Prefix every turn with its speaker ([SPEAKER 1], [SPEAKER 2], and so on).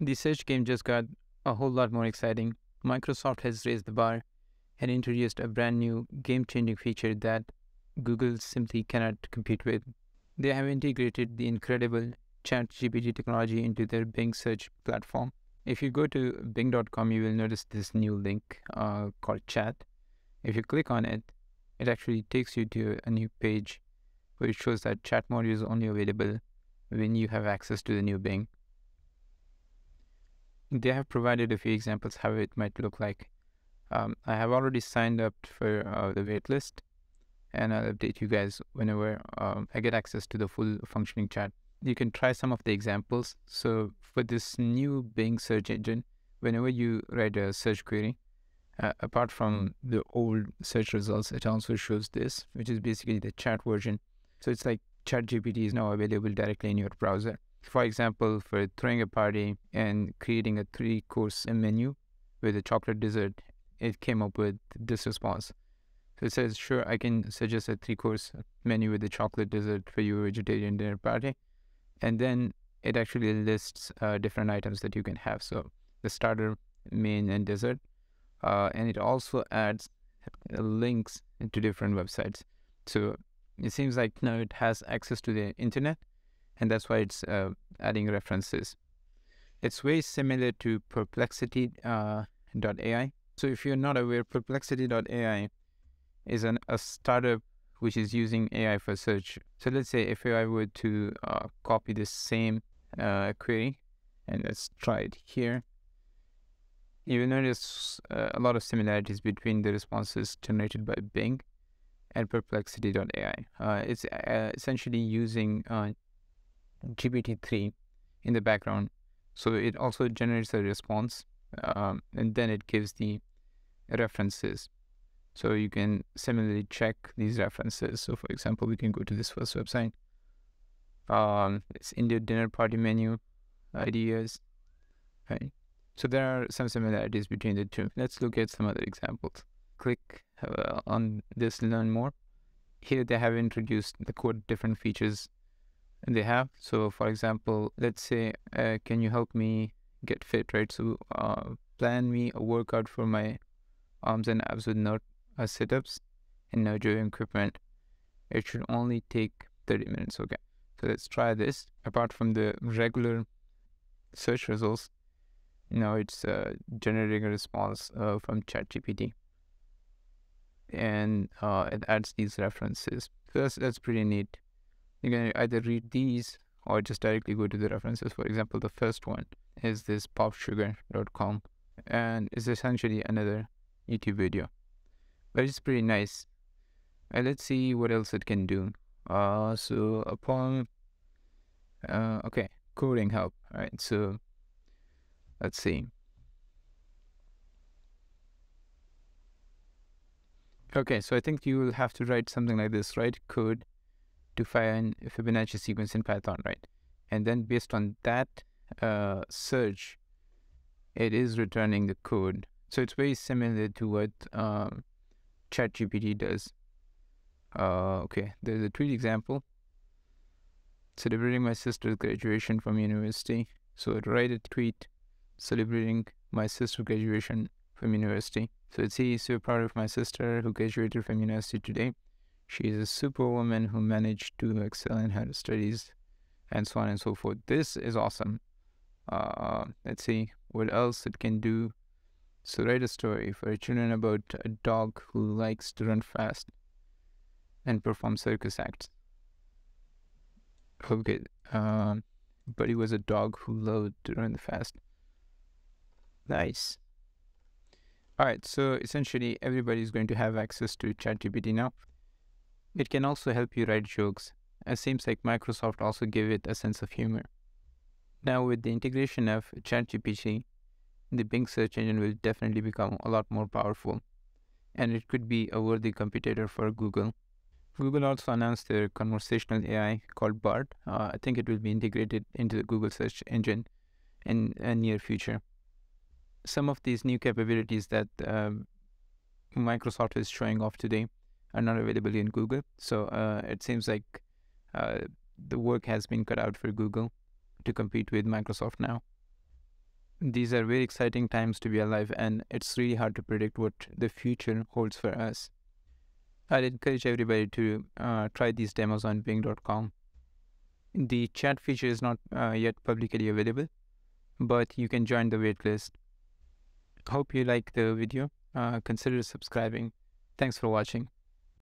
[SPEAKER 1] The search game just got a whole lot more exciting. Microsoft has raised the bar and introduced a brand new game changing feature that Google simply cannot compete with. They have integrated the incredible ChatGPT technology into their Bing search platform. If you go to bing.com, you will notice this new link uh, called chat. If you click on it, it actually takes you to a new page where it shows that chat mode is only available when you have access to the new Bing. They have provided a few examples how it might look like. Um, I have already signed up for uh, the waitlist and I'll update you guys whenever um, I get access to the full functioning chat. You can try some of the examples. So for this new Bing search engine, whenever you write a search query, uh, apart from the old search results, it also shows this, which is basically the chat version. So it's like ChatGPT is now available directly in your browser. For example, for throwing a party and creating a three course menu with a chocolate dessert, it came up with this response. So it says, sure, I can suggest a three course menu with a chocolate dessert for your vegetarian dinner party. And then it actually lists uh, different items that you can have. So the starter, main, and dessert. Uh, and it also adds uh, links to different websites. So it seems like now it has access to the internet, and that's why it's uh, adding references. It's very similar to Perplexity.ai. Uh, so if you're not aware, Perplexity.ai is an, a startup which is using AI for search. So let's say if I were to uh, copy the same uh, query, and let's try it here, you will notice uh, a lot of similarities between the responses generated by Bing and Perplexity.ai. Uh, it's uh, essentially using GPT-3 in the background. So it also generates a response um, and then it gives the references. So you can similarly check these references. So for example, we can go to this first website. Um, it's India dinner party menu ideas. Right. So there are some similarities between the two. Let's look at some other examples. Click uh, on this learn more. Here they have introduced the code different features they have. So for example, let's say, uh, can you help me get fit, right? So uh, plan me a workout for my arms and abs with no uh, sit-ups and no gym equipment. It should only take 30 minutes. Okay, so let's try this. Apart from the regular search results, now it's uh, generating a response uh, from ChatGPT, and uh, it adds these references. So that's that's pretty neat. You can either read these or just directly go to the references. For example, the first one is this popsugar.com, and it's essentially another YouTube video but it's pretty nice. And let's see what else it can do. Uh, so upon, uh, okay, coding help. All right, so let's see. Okay, so I think you will have to write something like this, right? Code to find Fibonacci sequence in Python, right? And then based on that uh, search, it is returning the code. So it's very similar to what um, ChatGPT does. Uh, okay, there's a tweet example. Celebrating my sister's graduation from university. So I'd write a tweet celebrating my sister's graduation from university. So it's he so proud of my sister who graduated from university today. She is a superwoman who managed to excel in her studies and so on and so forth. This is awesome. Uh, let's see what else it can do. So write a story for children about a dog who likes to run fast and perform circus acts. Okay, um, but he was a dog who loved to run fast. Nice. All right, so essentially everybody is going to have access to ChatGPT now. It can also help you write jokes. It seems like Microsoft also gave it a sense of humor. Now with the integration of ChatGPT, the Bing search engine will definitely become a lot more powerful, and it could be a worthy competitor for Google. Google also announced their conversational AI called Bard. Uh, I think it will be integrated into the Google search engine in a near future. Some of these new capabilities that um, Microsoft is showing off today are not available in Google. So uh, it seems like uh, the work has been cut out for Google to compete with Microsoft now. these are very exciting times to be alive, and it's really hard to predict what the future holds for us. I'd encourage everybody to uh, try these demos on Bing.com. The chat feature is not uh, yet publicly available, but you can join the waitlist. Hope you like the video. Uh, consider subscribing. Thanks for watching.